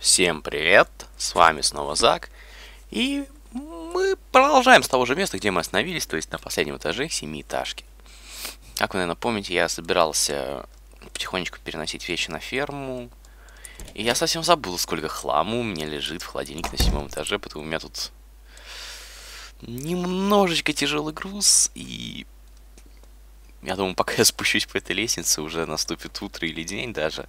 Всем привет, с вами снова Зак, и мы продолжаем с того же места, где мы остановились, то есть на последнем этаже семиэтажки. Как вы, наверное, помните, я собирался потихонечку переносить вещи на ферму, и я совсем забыл, сколько хламу у меня лежит в холодильнике на седьмом этаже, потому у меня тут немножечко тяжелый груз, и я думаю, пока я спущусь по этой лестнице, уже наступит утро или день даже.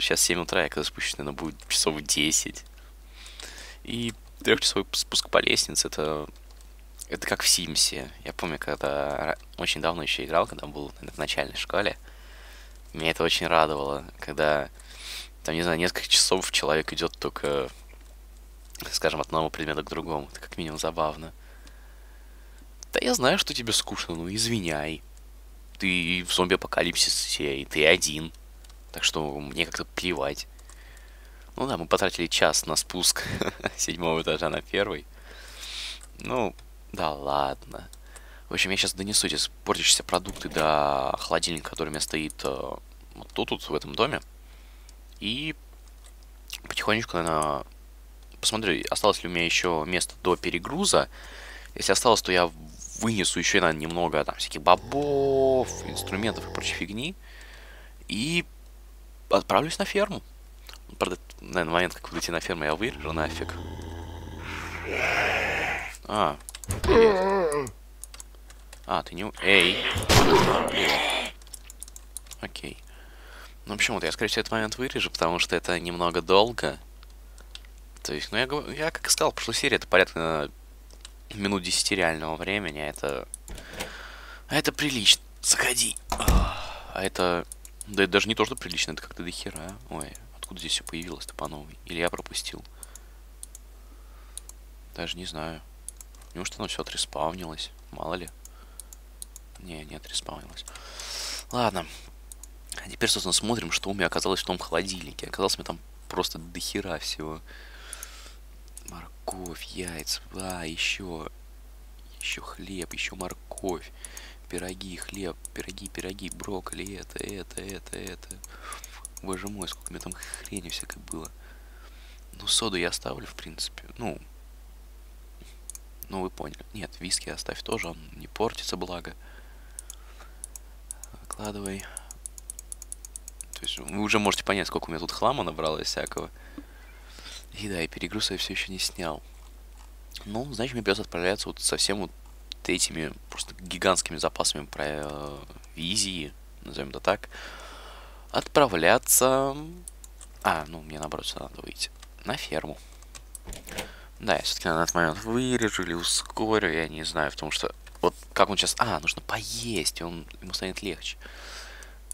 Сейчас 7 утра, я когда спущусь, наверное, будет часов 10. И трехчасовой спуск по лестнице, это... Это как в Симсе. Я помню, когда очень давно еще играл, когда был наверное, в начальной школе. Меня это очень радовало, когда, там, не знаю, несколько часов человек идет только, скажем, от одного предмета к другому. Это как минимум забавно. Да я знаю, что тебе скучно, ну извиняй. Ты в зомби-апокалипсисе, и ты один. Так что мне как-то плевать. Ну да, мы потратили час на спуск седьмого этажа на первый. Ну, да ладно. В общем, я сейчас донесу эти портящиеся продукты до холодильника, который у меня стоит э, вот тут, тут, в этом доме. И потихонечку, наверное, посмотрю, осталось ли у меня еще место до перегруза. Если осталось, то я вынесу еще, наверное, немного там всяких бобов, инструментов и прочей фигни. И отправлюсь на ферму. Правда, наверное, момент, как выйти на ферму, я вырежу нафиг. А, привет. А, ты не... Эй! Окей. Ну, в общем, вот я, скорее всего, этот момент вырежу, потому что это немного долго. То есть, ну, я, я как и сказал, в прошлой серии это порядка минут 10 реального времени, а это... А это прилично. Заходи. А это да это даже не то, что прилично, это как-то до хера. Ой, откуда здесь все появилось-то по новой? Или я пропустил? Даже не знаю. Неужто оно все отреспаунилось? Мало ли. Не, не отреспаунилось. Ладно. А теперь, собственно, смотрим, что у меня оказалось в том холодильнике. Оказалось, мне там просто до хера всего. Морковь, яйца, а, еще, еще хлеб, еще морковь пироги, хлеб, пироги, пироги, брокколи, это, это, это, это. Боже мой, сколько у меня там хрени всякой было. Ну, соду я оставлю, в принципе. Ну, ну вы поняли. Нет, виски оставь тоже, он не портится, благо. Выкладывай. То есть вы уже можете понять, сколько у меня тут хлама набралось всякого. И да, и перегруз я все еще не снял. Ну, значит, мне придется отправляться вот совсем вот этими просто гигантскими запасами провизии, назовем это так, отправляться... А, ну, мне наоборот сюда надо выйти. На ферму. Да, я все-таки на этот момент вырежу или ускорю, я не знаю, потому что... Вот как он сейчас... А, нужно поесть, он ему станет легче.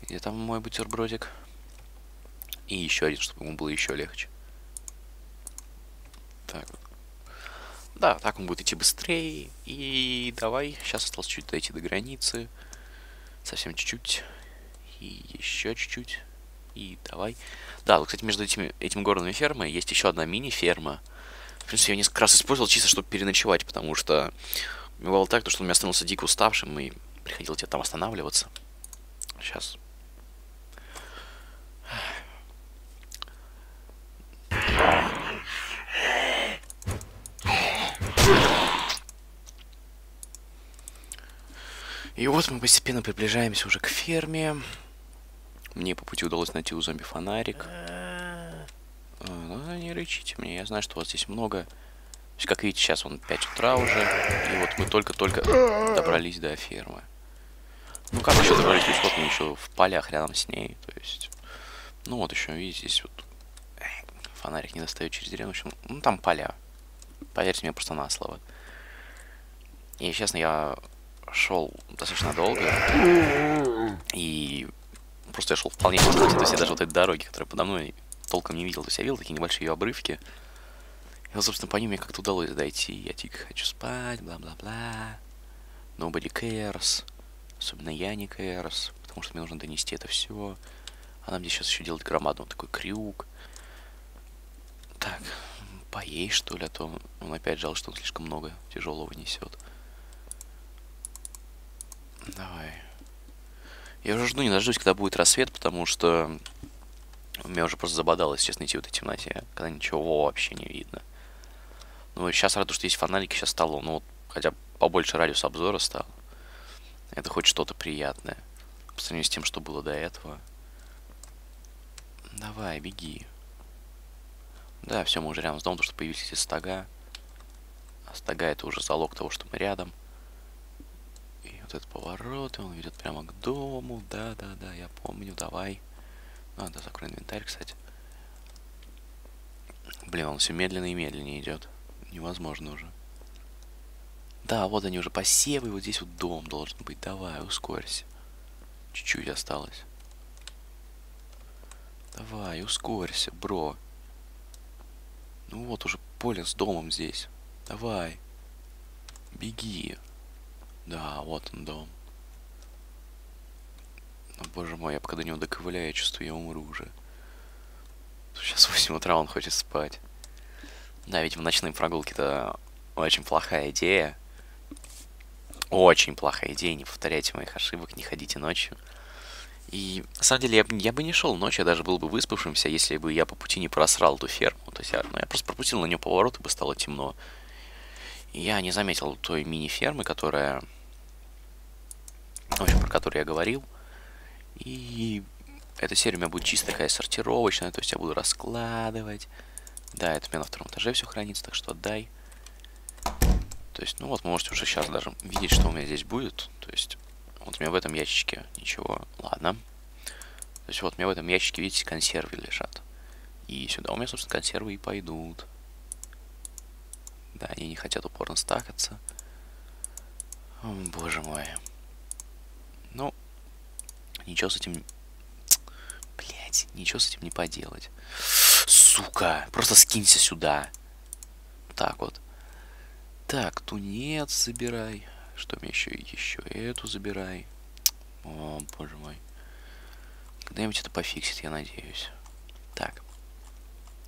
Где там мой бутербродик? И еще один, чтобы ему было еще легче. Так, да, так он будет идти быстрее. И давай, сейчас осталось чуть дойти до границы. Совсем чуть-чуть. И еще чуть-чуть. И давай. Да, вот, кстати, между этими, этим городом и фермой есть еще одна мини-ферма. В принципе, я несколько раз использовал чисто, чтобы переночевать, потому что бывало так, то, что он меня становился дико уставшим, и приходилось там останавливаться. Сейчас И вот мы постепенно приближаемся уже к ферме. Мне по пути удалось найти у зомби фонарик. А, ну, не рычите мне, я знаю, что вас здесь много. Как видите, сейчас он 5 утра уже. И вот мы только-только добрались до фермы. Ну еще добрались? Вот мы еще в полях рядом с ней. То есть, ну вот еще, видите, здесь вот фонарик не достает через деревню. В общем, ну там поля. Поверьте мне просто на слово. И, честно, я шел достаточно долго. И просто я шел вполне по То есть я даже вот этой дороги, которая подо мной, толком не видел. То есть я видел такие небольшие обрывки. И вот, собственно, по ним мне как-то удалось дойти. Я тихо хочу спать, бла-бла-бла. Nobody cares. Особенно я не cares. Потому что мне нужно донести это все. А нам здесь сейчас еще делать громадный такой крюк. Так, поесть что ли, а то он опять жал, что он слишком много тяжелого несет. Давай. Я уже жду, не дождусь, когда будет рассвет, потому что Меня уже просто забодалось, честно, идти в этой темноте, когда ничего вообще не видно. Ну, сейчас рад, что есть фонарики, сейчас стало, ну, вот, хотя побольше радиус обзора стал. Это хоть что-то приятное. По сравнению с тем, что было до этого. Давай, беги. Да, все, мы уже рядом с домом, потому что появились эти стога. А стога это уже залог того, что мы рядом. И вот этот поворот, и он ведет прямо к дому. Да, да, да, я помню, давай. Надо закрой инвентарь, кстати. Блин, он все медленнее и медленнее идет. Невозможно уже. Да, вот они уже посевы, вот здесь вот дом должен быть. Давай, ускорься. Чуть-чуть осталось. Давай, ускорься, бро. Ну вот уже поле с домом здесь. Давай. Беги. Да, вот он дом. Ну, боже мой, я пока до него доковыляю, я чувствую, я умру уже. Сейчас 8 утра, он хочет спать. Да, ведь в ночной прогулке это очень плохая идея. Очень плохая идея, не повторяйте моих ошибок, не ходите ночью. И на самом деле я, я бы не шел ночью, я даже был бы выспавшимся, если бы я по пути не просрал эту ферму. То есть я, ну, я просто пропустил на нее поворот, и бы стало темно. И я не заметил той мини-фермы, которая... В общем, про которую я говорил. И эта серия у меня будет чисто такая сортировочная, то есть я буду раскладывать. Да, это у меня на втором этаже все хранится, так что отдай. То есть, ну вот, можете уже сейчас даже видеть, что у меня здесь будет. То есть, вот у меня в этом ящичке ничего. Ладно. То есть, вот у меня в этом ящичке, видите, консервы лежат. И сюда у меня, собственно, консервы и пойдут. Да, они не хотят упорно стакаться. О, боже мой. Ну, ничего с этим... Блять, ничего с этим не поделать. Сука, просто скинься сюда. Так вот. Так, тунец забирай. Что мне еще? Еще эту забирай. О, боже мой. Когда-нибудь это пофиксит, я надеюсь. Так.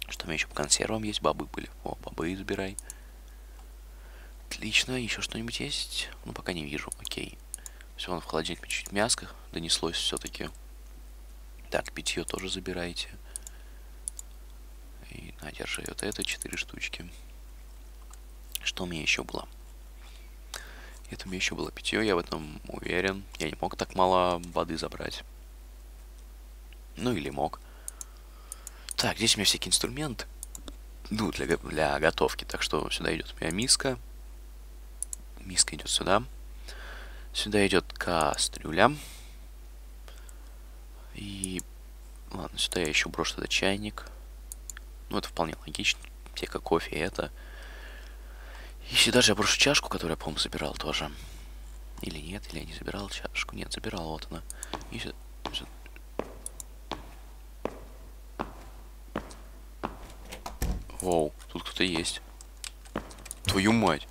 Что меня еще по консервам есть? Бобы были. О, бобы забирай. Отлично. Еще что-нибудь есть? Ну, пока не вижу. Окей. Все, вон в холодильник чуть-чуть мяско донеслось все-таки. Так, питье тоже забирайте. И на, вот это, четыре штучки. Что у меня еще было? У меня еще было питье, я в этом уверен. Я не мог так мало воды забрать. Ну или мог. Так, здесь у меня всякие инструменты. Ну, для, для готовки. Так что сюда идет у меня миска. Миска идет сюда. Сюда идет кастрюля. И... Ладно, сюда я еще брошу тогда чайник. Ну, это вполне логично. Тека кофе это... И сюда же я брошу чашку, которую я, по-моему, забирал тоже. Или нет, или я не забирал чашку. Нет, забирал, вот она. И сюда... Воу, тут кто-то есть. Твою мать.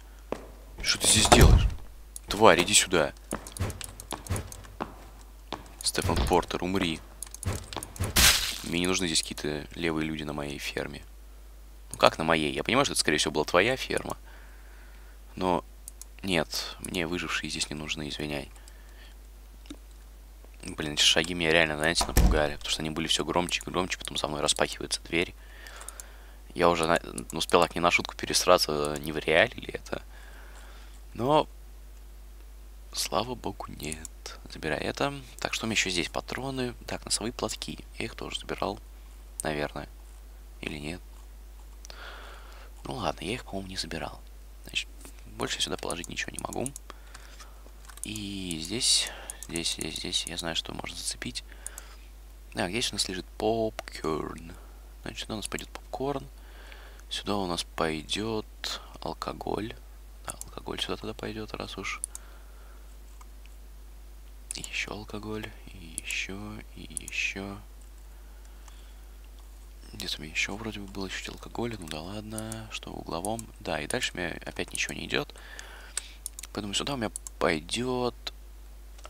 Что ты здесь делаешь? Тварь, иди сюда. Стефан Портер, умри. Мне не нужны здесь какие-то левые люди на моей ферме. Ну как на моей? Я понимаю, что это, скорее всего, была твоя ферма. Но нет, мне выжившие здесь не нужны, извиняй. Блин, эти шаги меня реально, знаете, напугали. Потому что они были все громче и громче, потом со мной распахивается дверь. Я уже на... успел так не на шутку пересраться, не в реале ли это. Но, слава богу, нет. Забирай это. Так, что у меня еще здесь? Патроны. Так, носовые платки. Я их тоже забирал, наверное. Или нет? Ну ладно, я их, по-моему, не забирал. Больше сюда положить ничего не могу. И здесь, здесь, здесь, здесь я знаю, что можно зацепить. Так, здесь у нас лежит попкорн. Значит, сюда у нас пойдет попкорн. Сюда у нас пойдет алкоголь. Да, алкоголь сюда тогда пойдет, раз уж. Еще алкоголь. И еще, и еще. Где-то меня еще вроде бы было чуть алкоголя. Ну да ладно. Что угловом. Да, и дальше меня опять ничего не идет. Поэтому сюда у меня пойдет...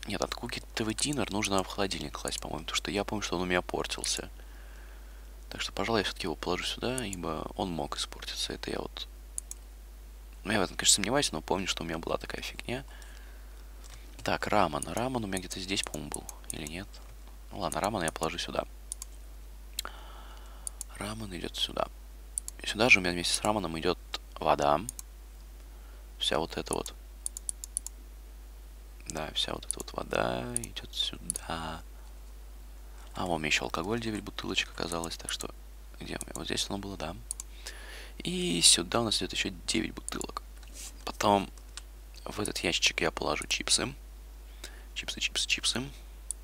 Нет, от куки ТВ Динер нужно в холодильник класть, по-моему. Потому что я помню, что он у меня портился. Так что, пожалуй, я все-таки его положу сюда, ибо он мог испортиться. Это я вот... Ну, я в этом, конечно, сомневаюсь, но помню, что у меня была такая фигня. Так, раман. Раман у меня где-то здесь, по-моему, был. Или нет? Ну ладно, раман я положу сюда. Раман идет сюда. И сюда же у меня вместе с раманом идет вода. Вся вот эта вот. Да, вся вот эта вот вода идет сюда. А, вон у меня еще алкоголь 9 бутылочек оказалось, так что... Где у меня? Вот здесь оно было, да. И сюда у нас идет еще 9 бутылок. Потом в этот ящичек я положу чипсы. Чипсы, чипсы, чипсы.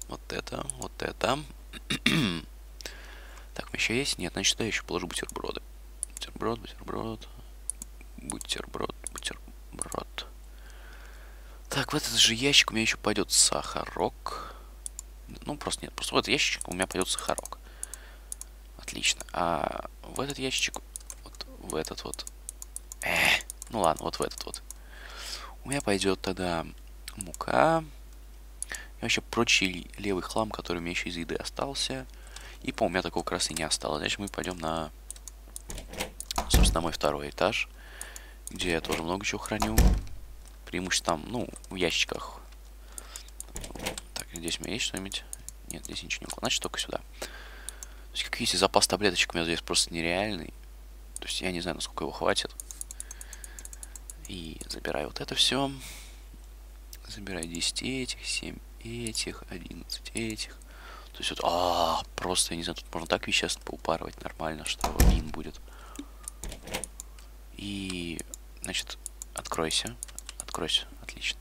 Вот это, вот это. так, меня еще есть? Нет, значит, я еще положу бутерброды. Бутерброд, бутерброд. Бутерброд, бутерброд. Так, в этот же ящик у меня еще пойдет сахарок. Ну, просто нет, просто в этот ящичек у меня пойдет сахарок. Отлично. А в этот ящичек, вот в этот вот... Эх, ну ладно, вот в этот вот. У меня пойдет тогда мука. И вообще прочий левый хлам, который у меня еще из еды остался. И, по-моему, у меня такого и не осталось. Значит, мы пойдем на, собственно, мой второй этаж, где я тоже много чего храню. Преимущество там, ну, в ящичках. Так, здесь у меня есть что-нибудь? Нет, здесь ничего не Значит, только сюда. То есть, как видите, запас таблеточек у меня здесь просто нереальный. То есть, я не знаю, насколько его хватит. И забираю вот это все. Забираю 10 этих, 7 этих, 11 этих. То есть вот, а, просто, я не знаю, тут можно так веществ поупарывать нормально, что вин будет. И, значит, откройся. Откройся, отлично.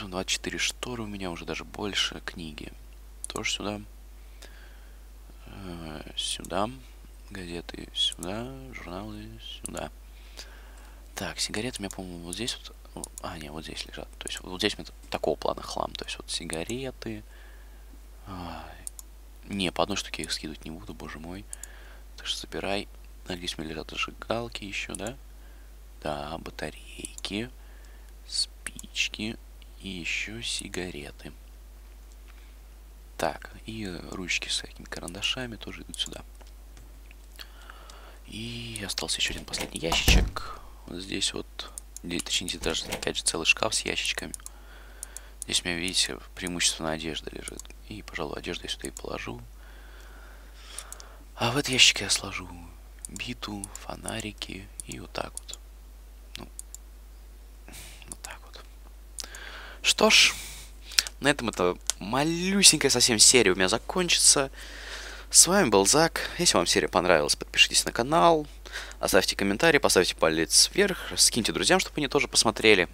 24 шторы у меня, уже даже больше. Книги. Тоже сюда. Э, сюда. Газеты сюда. Журналы сюда. Так, сигареты у меня, по-моему, вот здесь вот... А, не, вот здесь лежат. То есть вот здесь у меня такого плана хлам. То есть вот сигареты. А, не, по одной штуке их скидывать не буду, боже мой. Так что забирай. Надеюсь, меня лежат зажигалки еще, да? Да, батарейки, спички и еще сигареты. Так, и ручки с такими карандашами тоже идут сюда. И остался еще один последний ящичек. Вот здесь вот, точнее, даже опять же целый шкаф с ящичками. Здесь у меня, видите, преимущественно одежда лежит. И, пожалуй, одежду я сюда и положу. А в этот ящик я сложу биту, фонарики и вот так вот. Ну, вот так вот. Что ж, на этом эта малюсенькая совсем серия у меня закончится. С вами был Зак. Если вам серия понравилась, подпишитесь на канал, оставьте комментарий, поставьте палец вверх, скиньте друзьям, чтобы они тоже посмотрели.